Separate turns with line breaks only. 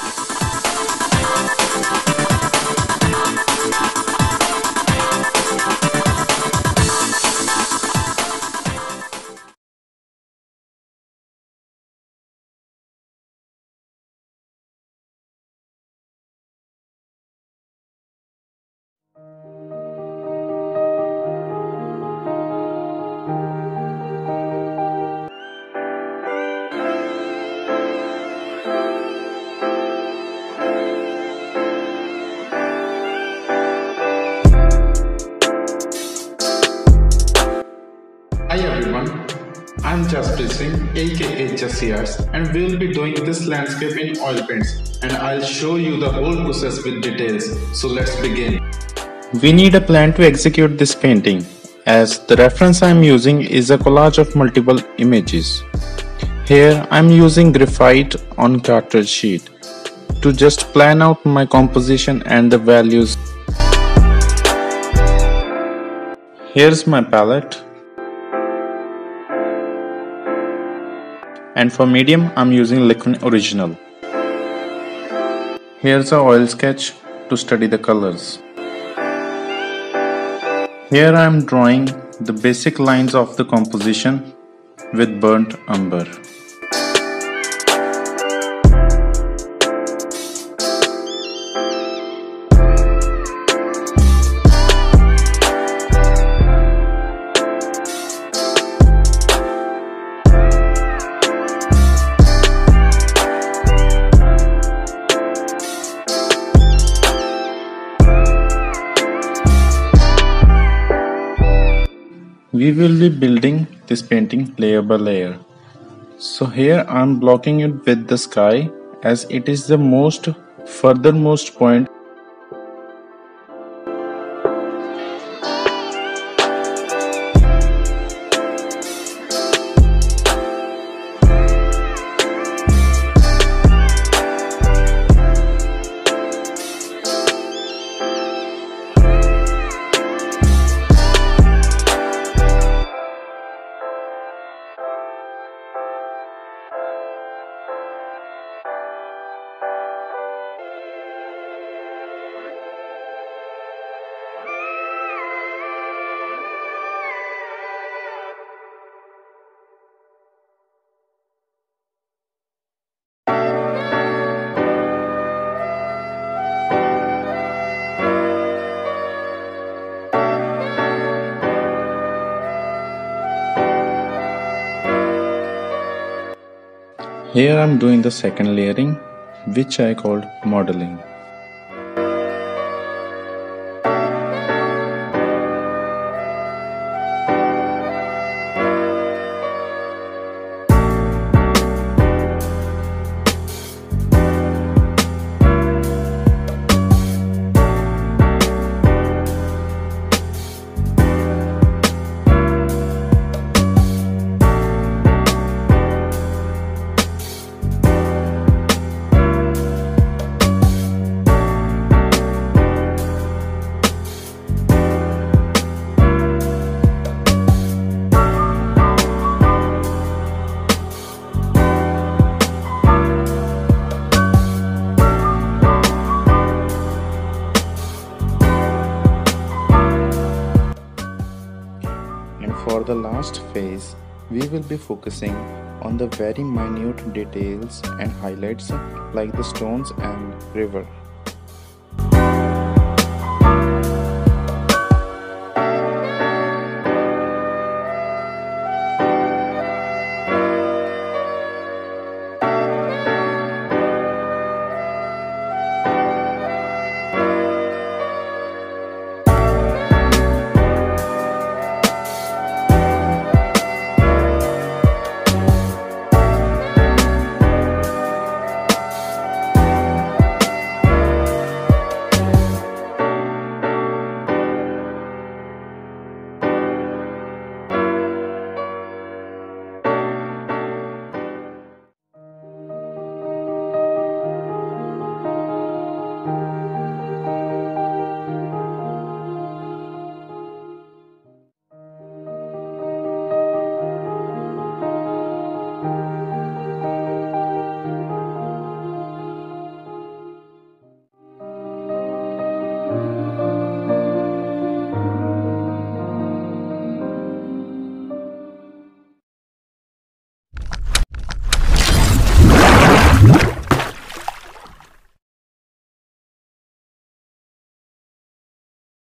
Hi everyone, I'm Jaspreet Singh aka Jassiars and we'll be doing this landscape in oil paints and I'll show you the whole process with details. So let's begin.
We need a plan to execute this painting as the reference I am using is a collage of multiple images. Here I am using graphite on cartridge sheet to just plan out my composition and the values. Here's my palette and for medium I'm using Liquin Original. Here's a oil sketch to study the colors. Here I am drawing the basic lines of the composition with burnt umber. We will be building this painting layer by layer. So here I am blocking it with the sky as it is the most furthermost point Here I am doing the second layering which I called modeling. For the last phase, we will be focusing on the very minute details and highlights like the stones and river.